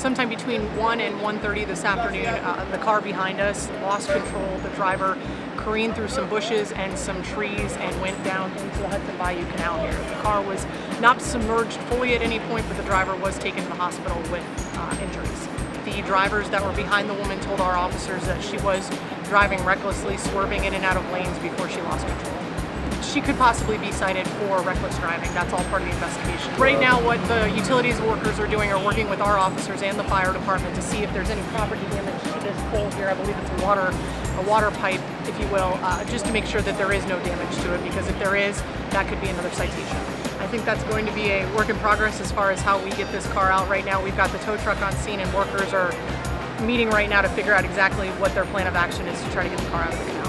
sometime between 1 and 1.30 this afternoon, uh, the car behind us lost control. The driver careened through some bushes and some trees and went down into the Hudson Bayou Canal here. The car was not submerged fully at any point, but the driver was taken to the hospital with uh, injuries. The drivers that were behind the woman told our officers that she was driving recklessly, swerving in and out of lanes before she lost control she could possibly be cited for reckless driving. That's all part of the investigation. Right now, what the utilities workers are doing are working with our officers and the fire department to see if there's any property damage to this pole here. I believe it's a water, a water pipe, if you will, uh, just to make sure that there is no damage to it. Because if there is, that could be another citation. I think that's going to be a work in progress as far as how we get this car out. Right now, we've got the tow truck on scene, and workers are meeting right now to figure out exactly what their plan of action is to try to get the car out of the